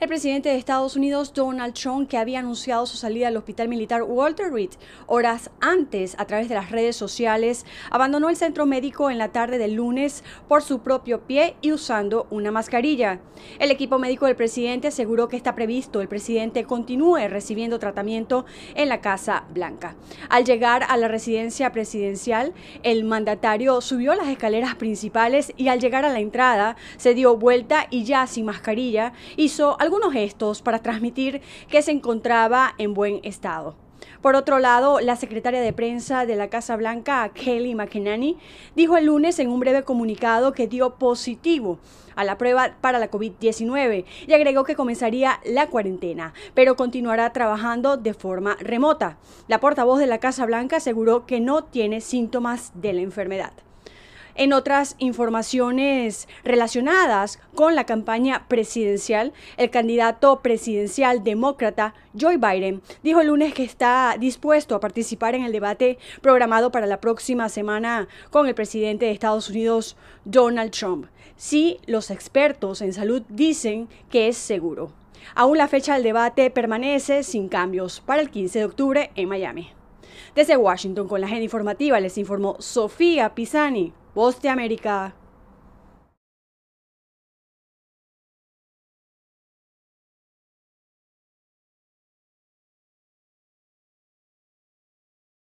El presidente de Estados Unidos, Donald Trump, que había anunciado su salida al hospital militar Walter Reed horas antes a través de las redes sociales, abandonó el centro médico en la tarde del lunes por su propio pie y usando una mascarilla. El equipo médico del presidente aseguró que está previsto el presidente continúe recibiendo tratamiento en la Casa Blanca. Al llegar a la residencia presidencial, el mandatario subió las escaleras principales y al llegar a la entrada se dio vuelta y ya sin mascarilla hizo algunos gestos para transmitir que se encontraba en buen estado. Por otro lado, la secretaria de prensa de la Casa Blanca, Kelly McEnany, dijo el lunes en un breve comunicado que dio positivo a la prueba para la COVID-19 y agregó que comenzaría la cuarentena, pero continuará trabajando de forma remota. La portavoz de la Casa Blanca aseguró que no tiene síntomas de la enfermedad. En otras informaciones relacionadas con la campaña presidencial, el candidato presidencial demócrata Joe Biden dijo el lunes que está dispuesto a participar en el debate programado para la próxima semana con el presidente de Estados Unidos, Donald Trump, si los expertos en salud dicen que es seguro. Aún la fecha del debate permanece sin cambios para el 15 de octubre en Miami. Desde Washington con la agenda informativa les informó Sofía Pisani. Voz de América.